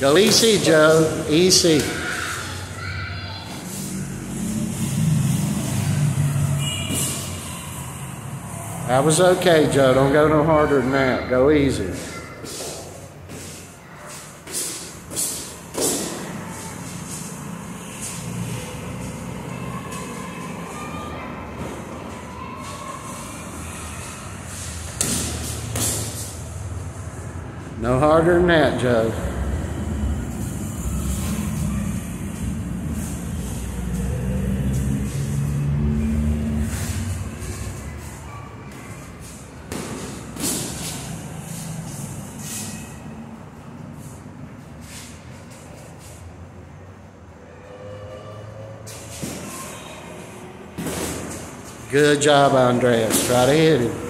Go easy, Joe. Easy. That was okay, Joe. Don't go no harder than that. Go easy. No harder than that, Joe. Good job, Andreas. Try to hit him.